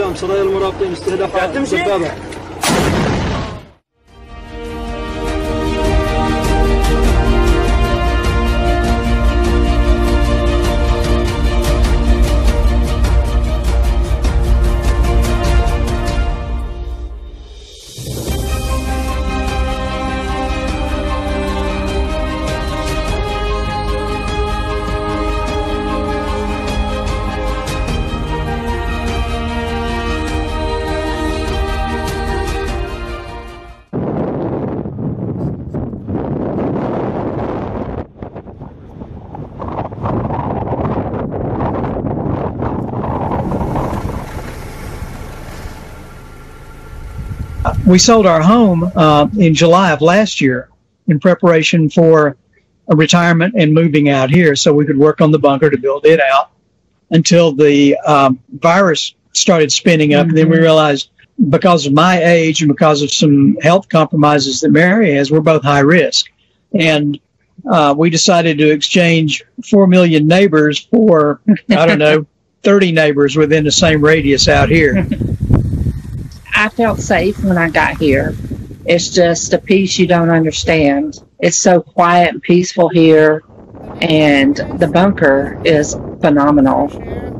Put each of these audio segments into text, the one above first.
قدام سرايا المرابطين استهداف دبابة we sold our home uh, in July of last year in preparation for a retirement and moving out here so we could work on the bunker to build it out until the um, virus started spinning up. And then we realized because of my age and because of some health compromises that Mary has, we're both high risk. And uh, we decided to exchange 4 million neighbors for, I don't know, 30 neighbors within the same radius out here. I felt safe when I got here. It's just a peace you don't understand. It's so quiet and peaceful here, and the bunker is phenomenal.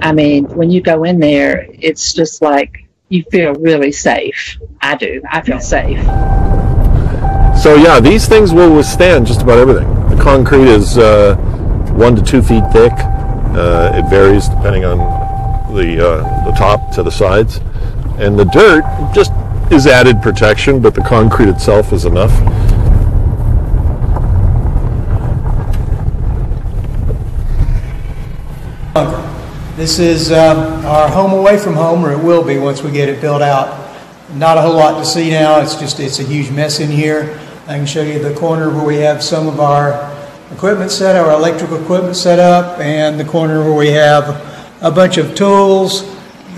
I mean, when you go in there, it's just like you feel really safe. I do. I feel safe. So yeah, these things will withstand just about everything. The concrete is uh, one to two feet thick. Uh, it varies depending on the uh, the top to the sides, and the dirt just is added protection, but the concrete itself is enough. This is um, our home away from home, or it will be once we get it built out. Not a whole lot to see now. It's just it's a huge mess in here. I can show you the corner where we have some of our equipment set, our electrical equipment set up, and the corner where we have a bunch of tools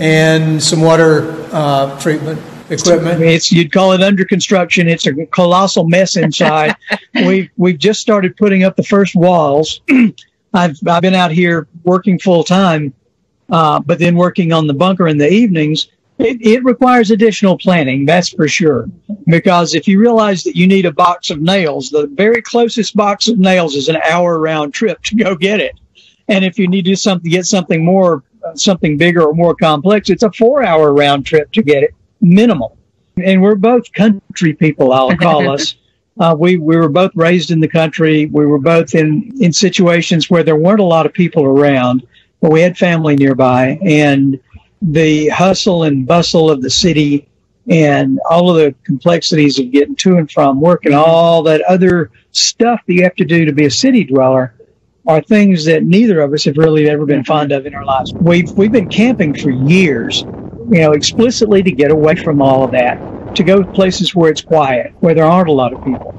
and some water uh, treatment equipment. It's you'd call it under construction. It's a colossal mess inside. we we've just started putting up the first walls. I've I've been out here working full time, uh, but then working on the bunker in the evenings. It, it requires additional planning, that's for sure. Because if you realize that you need a box of nails, the very closest box of nails is an hour round trip to go get it. And if you need to something get something more something bigger or more complex, it's a four hour round trip to get it minimal. And we're both country people, I'll call us. Uh, we, we were both raised in the country. We were both in, in situations where there weren't a lot of people around, but we had family nearby. And the hustle and bustle of the city and all of the complexities of getting to and from work and all that other stuff that you have to do to be a city dweller are things that neither of us have really ever been fond of in our lives. We've we've been camping for years, you know, explicitly to get away from all of that, to go to places where it's quiet, where there aren't a lot of people.